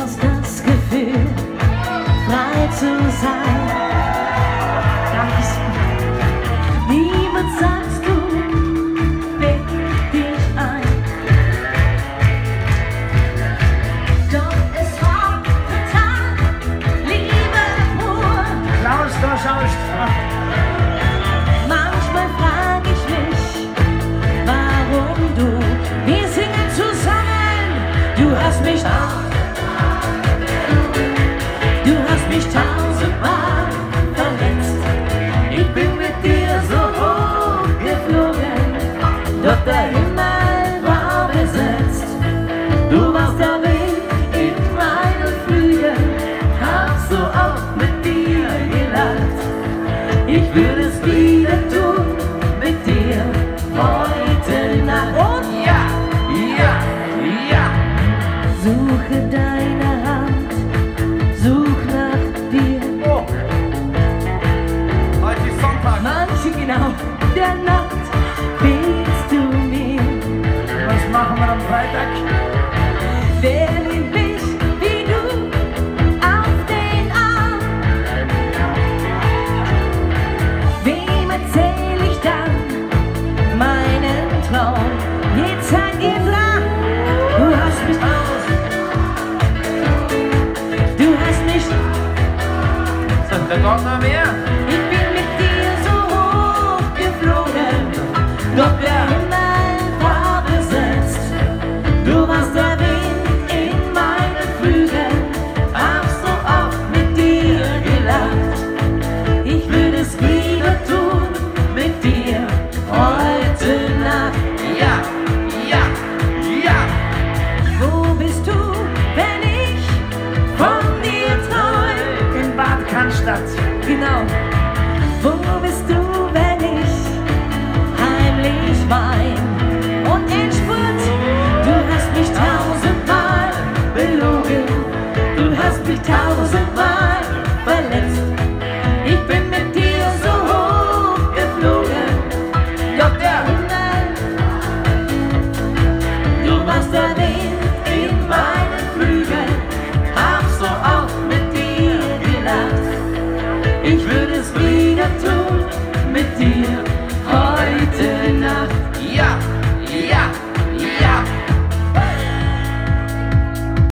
bloß das Gefühl, frei zu sein. Niemand sagt du, weck dich ein. Doch es war total Liebe pur. Lauscht, lauscht, lauscht. mich auf. Ich würde es D'accord, ça va bien mal verletzt. Ich bin mit dir so hoch geflogen, doch der Himmel, du machst da den in meinen Flügeln, hab's so oft mit dir gelacht. Ich will